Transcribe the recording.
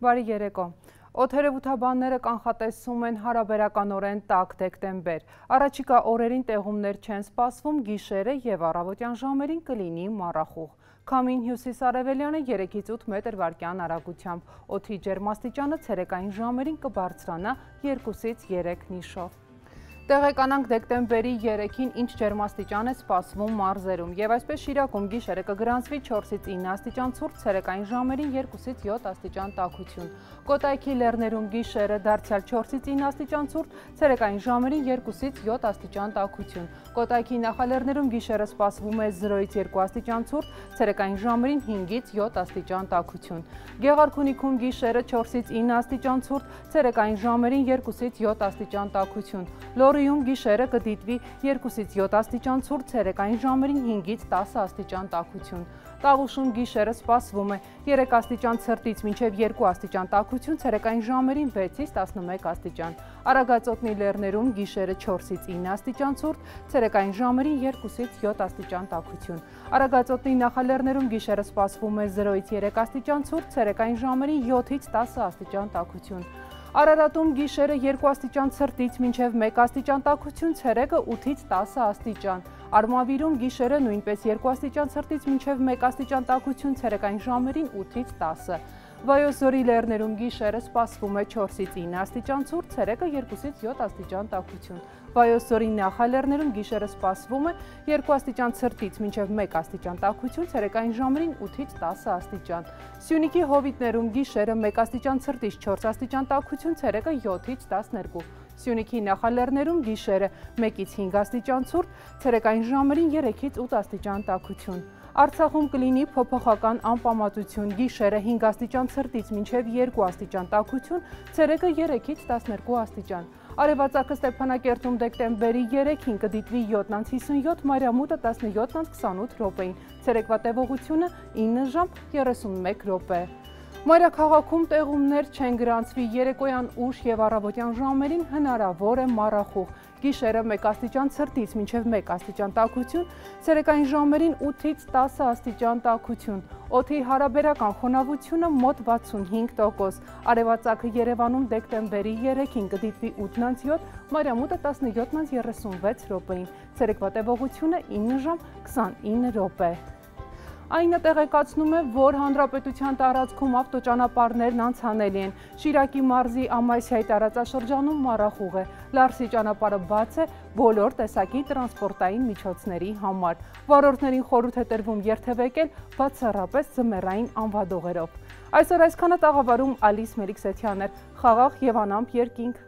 Բարի երեկո։ Օթերևութաբանները կանխատեսում են հարաբերականորեն տակ դեկտեմբեր։ Առաջիկա օրերին տեղումներ չեն սպասվում գիշերը և առավոտյան ժամերին կլինի մարախուղ։ Քամին հյուսիս արևելյանը 3-ից 8 մետր վարկյան արագությամբ, օթի ջերմաստիճանը ցերեկային ժամերին կբարձրանա 2-ից 3 նիշով։ Տեղեկանանք դեկտեմբերի 3-ին ինչ ջերմաստիճան է սպասվում մարզերում եւ այսպես Շիրակում գիշերը կգրանցվի 4-ից 9 աստիճան ցուրտ, ցերեկային ժամերին 2-ից 7 աստիճան տաքություն։ Կոտայքի լեռներում գիշերը դարձյալ 4-ից 9 աստիճան ցուրտ, ցերեկային ժամերին 2-ից 7 աստիճան տաքություն։ Կոտայքի նախալեռներում գիշերը սպասվում է 0-ից 2 աստիճան ցուրտ, ցերեկային ժամերին 5-ից 7 աստիճան տաքություն։ Գեղարքունիքում գիշերը 4-ից 9 աստիճան ցուրտ, ցերեկային ժամերին 2-ից 7 աստիճան տաքություն։ Լոռի Գյումրիում գիշերը կդիտվի 2-ից 7 աստիճան ցուրտ, ցերեկային ժամերին 5-ից 10 աստիճան տաքություն։ Տավուշում գիշերը սպասվում է 3 աստիճան ցրտից մինչև 2 աստիճան տաքություն, ցերեկային ժամերին 6-ից 11 աստիճան։ Արագածոտնի լեռներում գիշերը 4-ից 9 աստիճան ցուրտ, ցերեկային ժամերին 2-ից 7 աստիճան տաքություն։ Արագածոտնի նախալեռներում գիշերը սպասվում է 0-ից 3 աստիճան ցուրտ, ցերեկային ժամերին 7-ից 10 աստիճան տաքություն։ Արարատում գիշերը 2 աստիճան ցրտից մինչև 1 աստիճան տաքություն, ցերեկը 8-ից 10 աստիճան։ Արմավիրում գիշերը նույնպես 2 աստիճան ցրտից մինչև 1 աստիճան տաքություն, ցերեկային ժամերին 8-ից 10։ Վայոց-Զորի լեռներում գիշերը սպասվում է 4-ից 9 աստիճան ցուրտ, ցերեկը 2-ից 7 աստիճան տաքություն։ Վայոց-Զորի նախալեռներում գիշերը սպասվում է 2 աստիճան ցրտից մինչև 1 աստիճան տաքություն, ցերեկային ժամերին 8-ից 10 աստիճան։ Սյունիքի հովիտներում գիշերը 1 աստիճան ցրտից 4 աստիճան տաքություն, ցերեկը 7-ից 12։ Սյունիքի նախալեռներում գիշերը 1-ից 5 աստիճան ցուրտ, ցերեկային ժամերին 3-ից 8 աստիճան տաքություն։ Արցախում կլինի փոփոխական անպամատություն, գիշերը 5 աստիճան ցրտից մինչև 2 աստիճան տաքություն, ցերեկը 3-ից 12 աստիճան։ Արևածագը Ստեփանակերտում դեկտեմբերի 3-ին կդիտվի 7-57, Մարիամուտը 17-28 րոպեին, ցերեկվա տևողությունը 9 ժամ 31 րոպե։ Մայրաքաղաքում տեղումներ չեն գրանցվի երեկոյան ուշ եւ առավոտյան ժամերին հնարավոր է մառախուղ։ Գիշերը 1 աստիճան ցրտից մինչև 1 աստիճան տաքություն, ցերեկային ժամերին 8-ից 10 աստիճան տաքություն։ Օդի հարաբերական խոնավությունը մոտ 65%։ Արևածագը Երևանում դեկտեմբերի 3-ին կդիտվի 8-7, Մարիամուտը 17-36 րոպեին։ Ցերեկվա տևողությունը 9 ժամ 29 րոպե։ Այնը տեղեկացնում է, որ հանրապետության տարածքում ավտոճանապարհներն անցանելի են։ Շիրակի մարզի Ամասիայի տարածաշրջանում մառախուղ է։ Լարսի ճանապարհը բաց է բոլոր տեսակի տրանսպորտային միջոցների համար։ Վարորդներին խորհուրդ է տրվում երթևեկել բացառապես ձմեռային անվադողերով։ Այսօր այսքանը տաղավարում Ալիս Մելիքսեթյանն էր։ Խաղաղ եւ անամպ երկինք